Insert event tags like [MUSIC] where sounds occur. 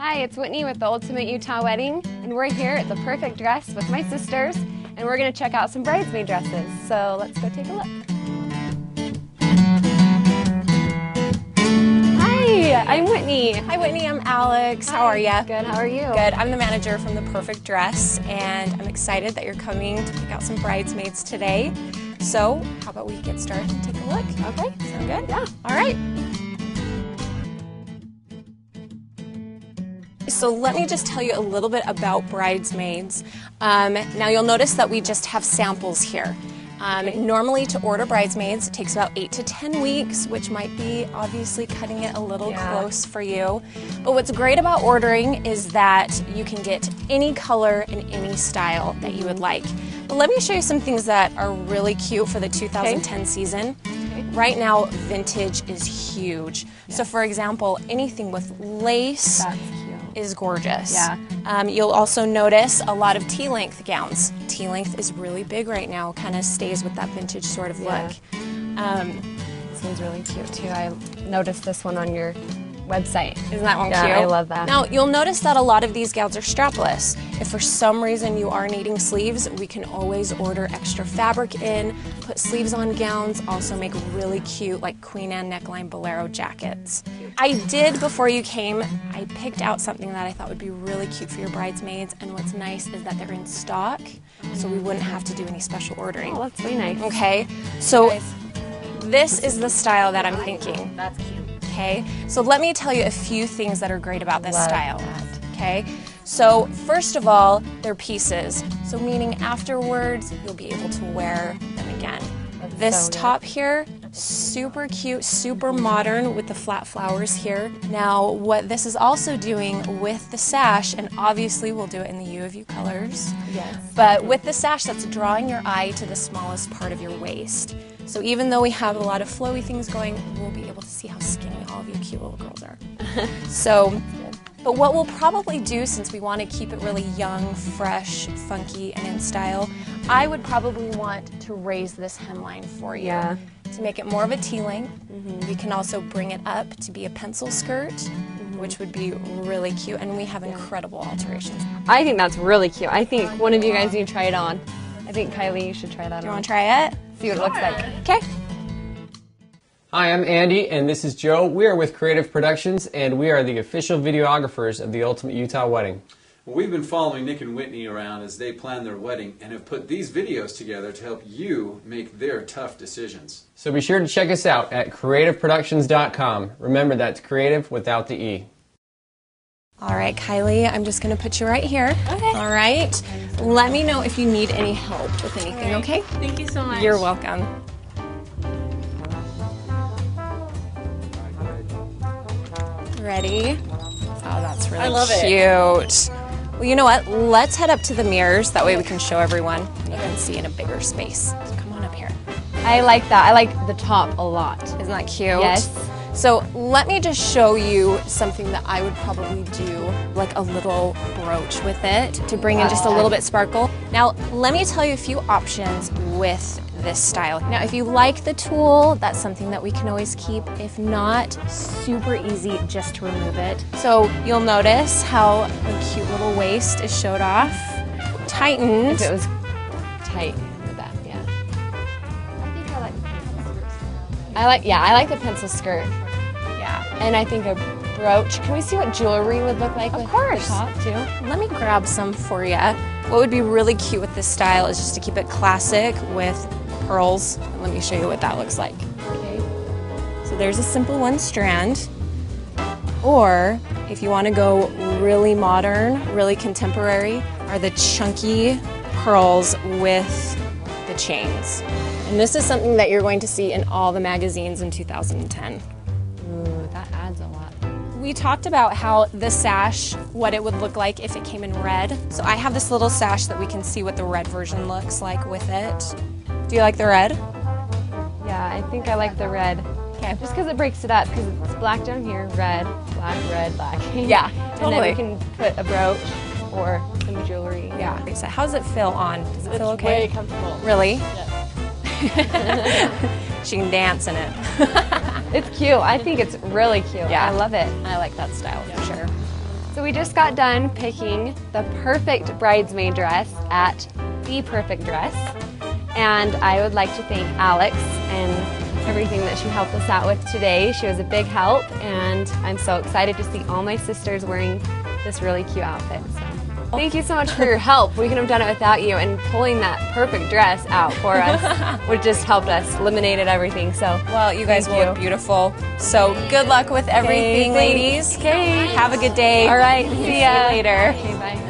Hi, it's Whitnee with the Ultimate Utah Wedding, and we're here at the Perfect Dress with my sisters, and we're going to check out some bridesmaid dresses. So let's go take a look. Hi, I'm Whitnee. Hi, Whitnee. I'm Alex. How are you? Good. How are you? Good. I'm the manager from The Perfect Dress, and I'm excited that you're coming to pick out some bridesmaids today. So, how about we get started and take a look? Okay. Sound good? Yeah. All right. So let me just tell you a little bit about bridesmaids. Um, now you'll notice that we just have samples here. Um, normally to order bridesmaids it takes about eight to ten weeks, which might be obviously cutting it a little Yeah. close for you. But what's great about ordering is that you can get any color and any style that you would like. But let me show you some things that are really cute for the 2010 season. Right now, vintage is huge. So, for example, anything with lace. Is gorgeous. Yeah. Um, you'll also notice a lot of tea length gowns. tea length is really big right now, kind of stays with that vintage sort of Yeah. look. Um, This one's really cute too. I noticed this one on your website. isn't that one Yeah, cute? I love that. Now, you'll notice that a lot of these gowns are strapless. If for some reason you are needing sleeves, we can always order extra fabric in, put sleeves on gowns, also make really cute, like Queen Anne neckline bolero jackets. I did, before you came, I picked out something that I thought would be really cute for your bridesmaids, and what's nice is that they're in stock, so we wouldn't have to do any special ordering. Oh, that's really nice. Okay, so this is the style that I'm thinking. That's cute. Okay, so let me tell you a few things that are great about this Love style. that. Okay, so first of all, they're pieces. So, meaning afterwards, you'll be able to wear them again. this so top here, super cute, super modern with the flat flowers here. Now, what this is also doing with the sash, and obviously we'll do it in the U of U colors. Yes. But with the sash, that's drawing your eye to the smallest part of your waist. So even though we have a lot of flowy things going, we'll be able to see how skinny all of you cute little girls are. [LAUGHS] so, but what we'll probably do since we want to keep it really young, fresh, funky, and in style, I would probably want to raise this hemline for you. Yeah. To make it more of a tea length. We can also bring it up to be a pencil skirt, mm-hmm. which would be really cute. And we have incredible alterations. I think that's really cute. I think one of you guys need to try it on. I think Kylie, you should try that Do You on. want to try it? See what it looks like. Okay. Hi, I'm Andy, and this is Joe. We are with Creativ Productions, and we are the official videographers of the Ultimate Utah Wedding. Well, we've been following Nick and Whitnee around as they plan their wedding and have put these videos together to help you make their tough decisions. So be sure to check us out at creativproductions.com. Remember, that's creative without the E. All right, Kylie, I'm just going to put you right here. Okay. All right. Let me know if you need any help with anything, okay? Thank you so much. You're welcome. Ready? Oh, that's really I love it. cute. Well, you know what? Let's head up to the mirrors. That way we can show everyone. and You can see in a bigger space. So come on up here. I like that. I like the top a lot. Isn't that cute? Yes. So let me just show you something that I would probably do, like a little brooch with it to bring in just a little bit sparkle. Now, let me tell you a few options with this style. Now, if you like the tulle, that's something that we can always keep. If not, super easy just to remove it. So you'll notice how the cute little waist is showed off, tightened. If it was tight I like, yeah, I like the pencil skirt. yeah. And I think a brooch. Can we see what jewelry would look like Of with course. the top too? Let me grab some for you. What would be really cute with this style is just to keep it classic with pearls. Let me show you what that looks like. Okay. So there's a simple one strand. Or if you want to go really modern, really contemporary, are the chunky pearls with the chains. And this is something that you're going to see in all the magazines in 2010. Ooh, that adds a lot. We talked about how the sash, what it would look like if it came in red. So I have this little sash that we can see what the red version looks like with it. Do you like the red? Yeah, I think I like the red. Okay. Just because it breaks it up, because it's black down here, red, black, red, black. [LAUGHS] Yeah, totally. And then we can put a brooch or some jewelry. Yeah. So how does it feel on? Does it feel okay? Way comfortable. Really? [LAUGHS] She can dance in it. [LAUGHS] It's cute. I think it's really cute. Yeah. I love it. I like that style for sure. So we just got done picking the perfect bridesmaid dress at The Perfect Dress. And I would like to thank Alex and everything that she helped us out with today. She was a big help, and I'm so excited to see all my sisters wearing this really cute outfit. So. Thank you so much for your help. We couldn't have done it without you, and pulling that perfect dress out for us [LAUGHS] would just helped us, eliminated everything. So, Well, you guys will look beautiful. So good luck with everything, thanks. ladies. Okay. Have a good day. all right, [LAUGHS] See see you ya later. Okay, bye.